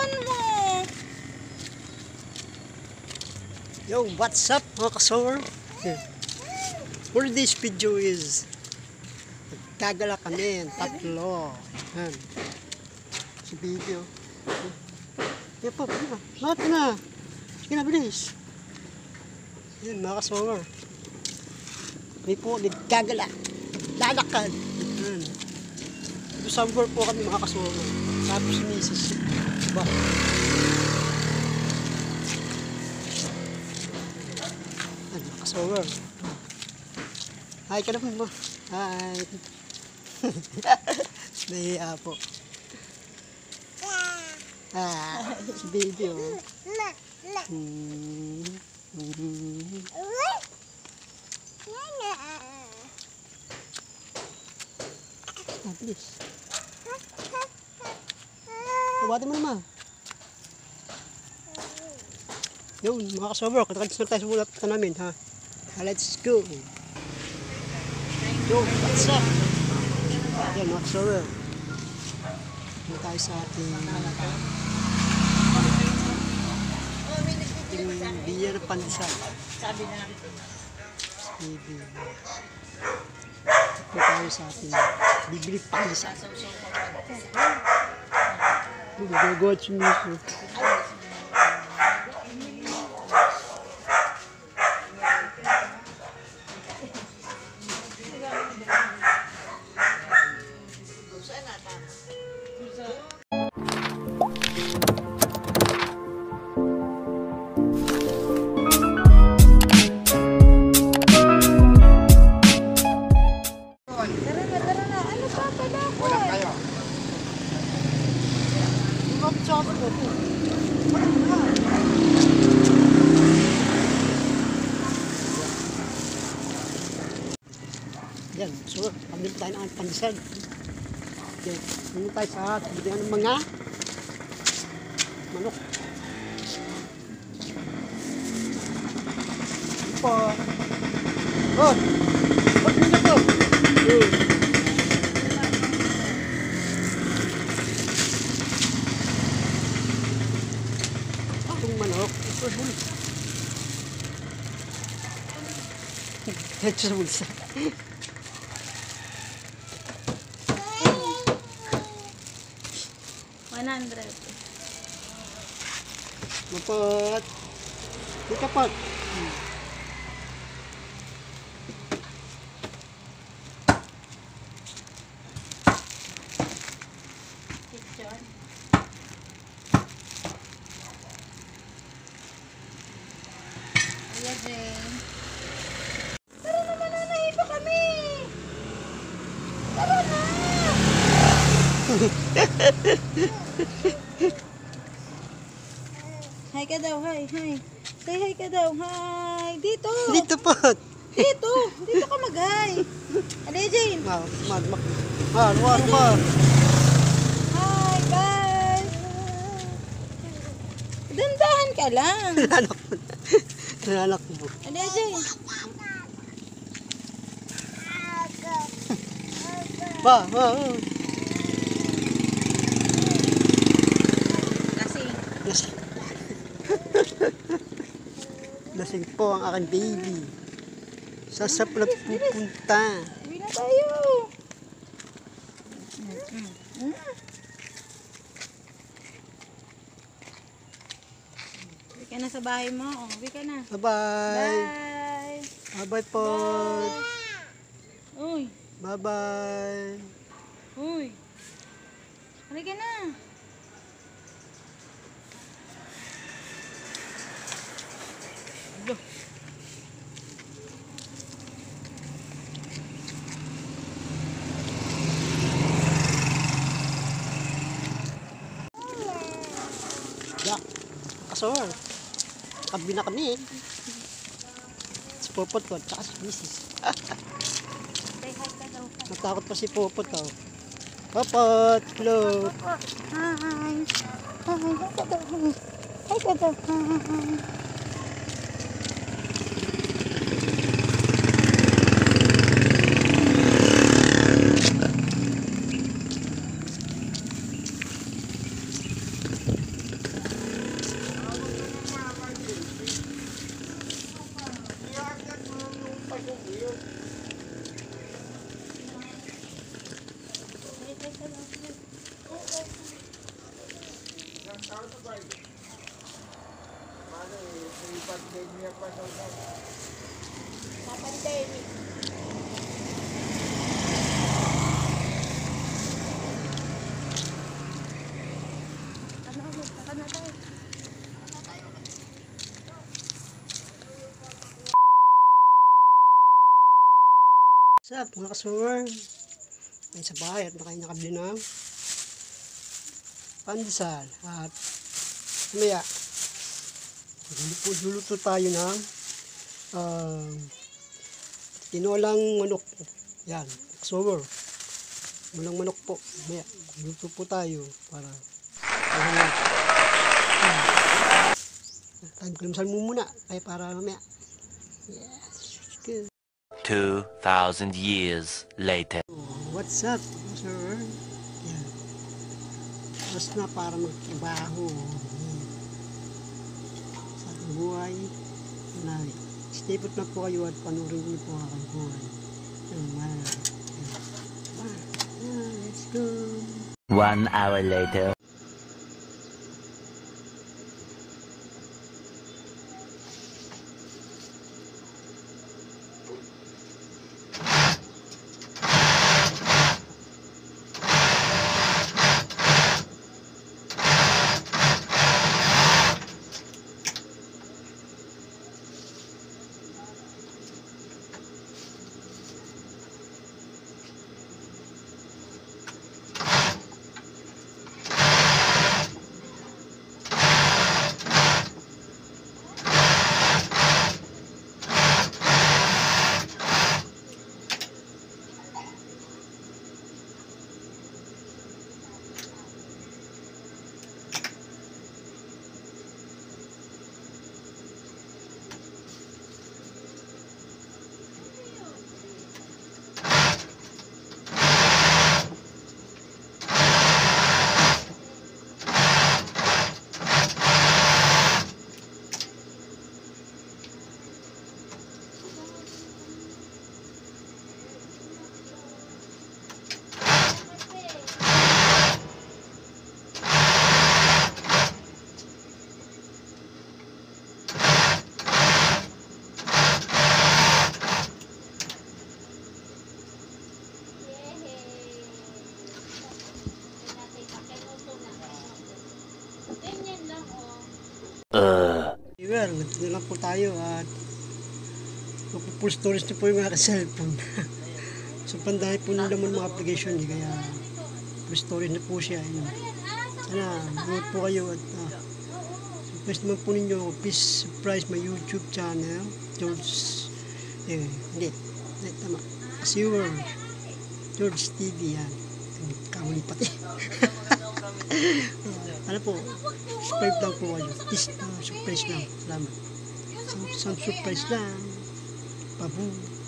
Hawakan mo. Yo, what's up mga kasower? For this video is Nagkagala kami, tatlo. Yan. Si video. Yan po. Lahat na. Sige na, bilis. Yan, mga kasower. May po, nagkagala. Lalakad. Yan. December po kami mga kasower. Sabi si Mrs. Ba? Yan, mga kasower. Hi ka naman mo. Hi. Nahiya po. Ah, si baby oh. Hmm. Hmm. Ah, Tawati mo naman. Yun, mga kasober, katakadis na tayo sa mulap na namin, ha? Ah, Let's go. Yo, what's up? Yan, mga kasober. Ano tayo sa ating ating biya ng pandesal. Sabi na. Baby. Ito tayo sa ating bibili pandesal. Oh, gagawa si Yan, so, pamili tayo ng pansag. Okay, pumunta tayo sa bigyan ng mga manok. Ano po. Oh. Pag nyo po. Hmm. Hecho bolsa. 100. Dapat. Dapat. Hmm. Hi ka daw, hi, hi. Say hi ka daw, hi. Dito. Dito pat. Dito. Dito ka mag-hi. Ali, Jane. Ma, ma, ma. Ma, luwa, luwa. Hi, bye. Dandahan ka lang. Anak mo. Anak mo. Ali, Jane. Ba, ba, ba. Kasi, Lasing. Lasing po ang aking baby. Saan sa pala pupunta? uwi na tayo. Uwi ka na sa bahay mo. Oh, uwi ka na. Bye-bye. Bye. Bye-bye po. Uy. Bye-bye. Uy. Halika na. Kasor. Kabi na kami. Si Popot ko, tsaka si Mrs. Hi. Natakot pa si Popot oh. Popot, hello. Hi. Hi. Hi ka daw. Hi ka daw. Hi. Ano, magkaka na tayo. What's mga kasuwer? Ay sa bahay at nakain nakabili ng pandesal at mamaya luluto tayo ng um, tinolang manok. Yan, kasuwer. Walang manok po. Mamaya, luto po tayo para para Time ko mo muna. Kaya para mamaya. Yes. Good. 2,000 years later. What's up, sir? Yan. Tapos na para magtrabaho. Yan. Sa buhay. Na, stay put na po kayo at panurin niyo po ang aking buhay. Yan, man. Yan. Ah, ah, let's go. One hour later. Uh. Well, na lang po tayo at magpo-full storage na po yung aking cellphone. so, pandahay po nila naman mga application niya, kaya full storage na po siya. Yun. Sana, buhat po kayo at uh, surprise naman po ninyo, please surprise my YouTube channel, George, eh, hindi, hindi, tama, Sewer, George TV, yan. Kamuli pati. ano po, subscribe lang po kayo. Please, uh, surprise lang. Salamat. Some, some surprise lang. Babu.